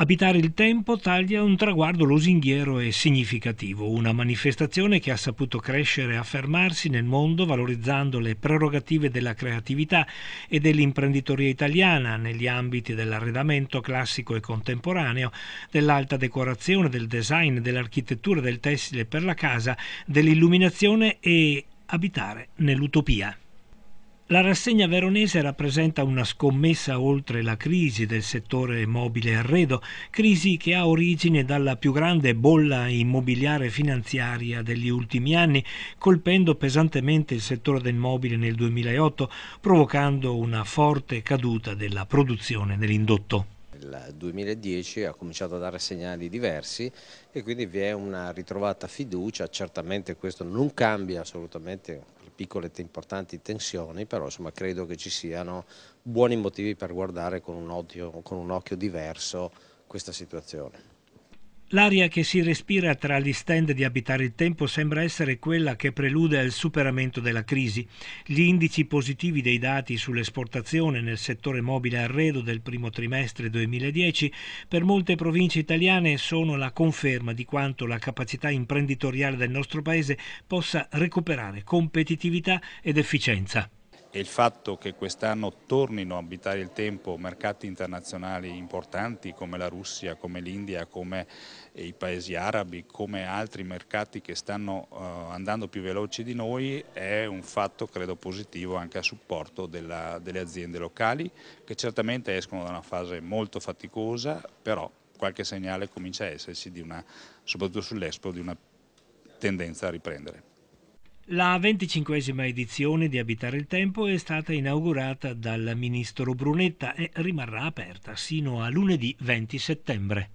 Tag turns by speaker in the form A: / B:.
A: Abitare il tempo taglia un traguardo lusinghiero e significativo, una manifestazione che ha saputo crescere e affermarsi nel mondo valorizzando le prerogative della creatività e dell'imprenditoria italiana negli ambiti dell'arredamento classico e contemporaneo, dell'alta decorazione, del design, dell'architettura, del tessile per la casa, dell'illuminazione e abitare nell'utopia. La rassegna veronese rappresenta una scommessa oltre la crisi del settore mobile arredo, crisi che ha origine dalla più grande bolla immobiliare finanziaria degli ultimi anni, colpendo pesantemente il settore del mobile nel 2008, provocando una forte caduta della produzione dell'indotto
B: il 2010 ha cominciato a dare segnali diversi e quindi vi è una ritrovata fiducia, certamente questo non cambia assolutamente piccole e importanti tensioni, però insomma, credo che ci siano buoni motivi per guardare con un, occhio, con un occhio diverso questa situazione.
A: L'aria che si respira tra gli stand di Abitare il Tempo sembra essere quella che prelude al superamento della crisi. Gli indici positivi dei dati sull'esportazione nel settore mobile arredo del primo trimestre 2010 per molte province italiane sono la conferma di quanto la capacità imprenditoriale del nostro Paese possa recuperare competitività ed efficienza
C: e il fatto che quest'anno tornino a abitare il tempo mercati internazionali importanti come la Russia, come l'India, come i paesi arabi, come altri mercati che stanno uh, andando più veloci di noi è un fatto credo positivo anche a supporto della, delle aziende locali che certamente escono da una fase molto faticosa però qualche segnale comincia a esserci una, soprattutto sull'Expo di una tendenza a riprendere.
A: La venticinquesima edizione di Abitare il Tempo è stata inaugurata dal ministro Brunetta e rimarrà aperta sino a lunedì 20 settembre.